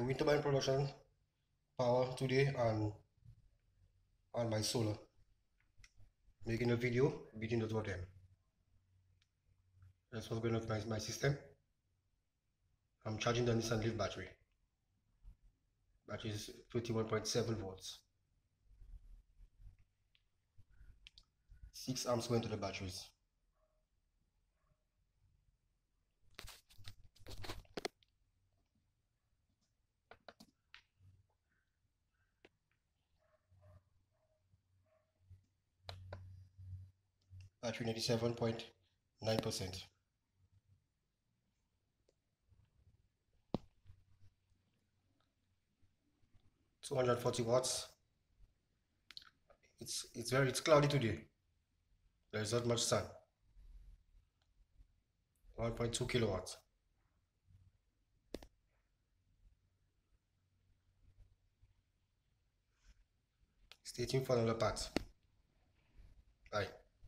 wind turbine production power today on on my solar. Making a video between the two of them. That's what's going on with my, my system. I'm charging the Nissan Leaf battery. Battery is 21.7 volts. 6 amps going to the batteries 97.9 percent Two hundred forty watts. It's it's very it's cloudy today. There is not much sun. One point two kilowatts. Stay tuned for another part.